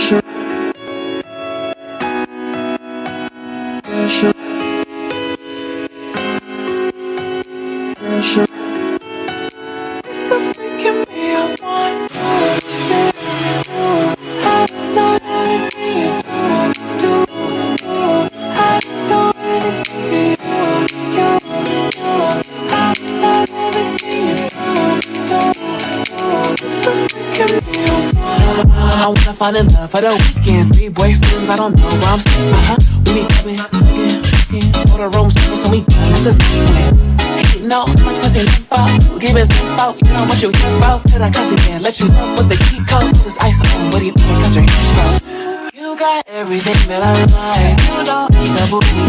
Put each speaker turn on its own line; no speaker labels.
是。生，fall in love for the weekend. Three boyfriends, I don't know where I'm staying. Uh huh. We be coming again, again. Order room service, and we done. It's a sequence. Hey, no, my cousin info. Give us info. You know what you here for. Till I come again, let you know what the key code. This ice on, what do you think? Hands bro. You got everything that I like. You don't need a booty,